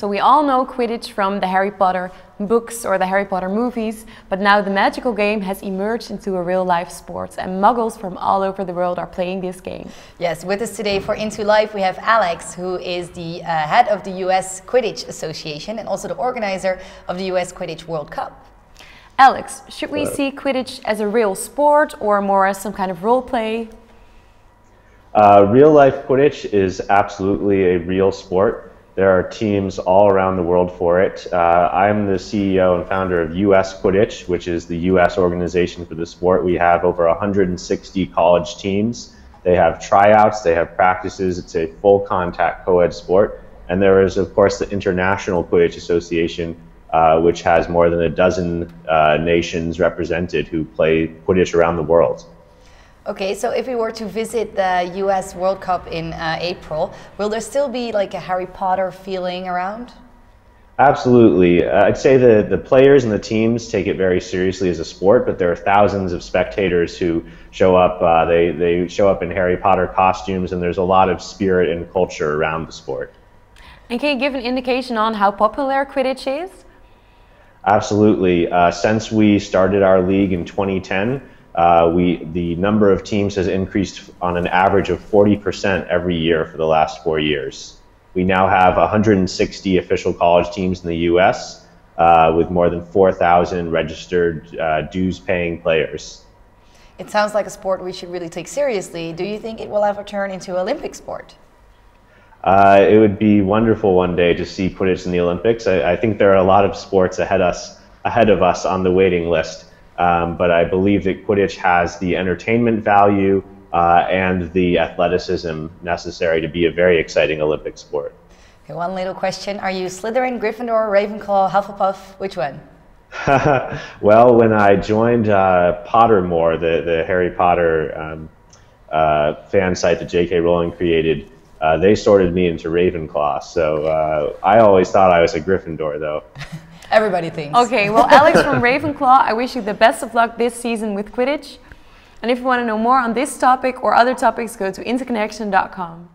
So we all know Quidditch from the Harry Potter books or the Harry Potter movies, but now the magical game has emerged into a real life sport and muggles from all over the world are playing this game. Yes, with us today for Into Life we have Alex, who is the uh, head of the US Quidditch Association and also the organizer of the US Quidditch World Cup. Alex, should we see Quidditch as a real sport or more as some kind of role play? Uh, real life Quidditch is absolutely a real sport. There are teams all around the world for it. Uh, I'm the CEO and founder of US Quidditch, which is the US organization for the sport. We have over 160 college teams. They have tryouts, they have practices. It's a full contact co ed sport. And there is, of course, the International Quidditch Association, uh, which has more than a dozen uh, nations represented who play Quidditch around the world. Okay, so if we were to visit the US World Cup in uh, April, will there still be like a Harry Potter feeling around? Absolutely. Uh, I'd say the, the players and the teams take it very seriously as a sport, but there are thousands of spectators who show up. Uh, they, they show up in Harry Potter costumes, and there's a lot of spirit and culture around the sport. And can you give an indication on how popular Quidditch is? Absolutely. Uh, since we started our league in 2010, uh, we the number of teams has increased on an average of 40% every year for the last four years. We now have 160 official college teams in the U.S. Uh, with more than 4,000 registered uh, dues-paying players. It sounds like a sport we should really take seriously. Do you think it will ever turn into an Olympic sport? Uh, it would be wonderful one day to see Quidditch in the Olympics. I, I, think there are a lot of sports ahead us ahead of us on the waiting list, um, but I believe that Quidditch has the entertainment value uh, and the athleticism necessary to be a very exciting Olympic sport. Okay, one little question: Are you Slytherin, Gryffindor, Ravenclaw, Hufflepuff? Which one? well, when I joined uh, Pottermore, the the Harry Potter um, uh, fan site that J.K. Rowling created uh, they sorted me into Ravenclaw. So uh, I always thought I was a Gryffindor, though. Everybody thinks. Okay, well, Alex from Ravenclaw, I wish you the best of luck this season with Quidditch. And if you want to know more on this topic or other topics, go to intoconnection.com.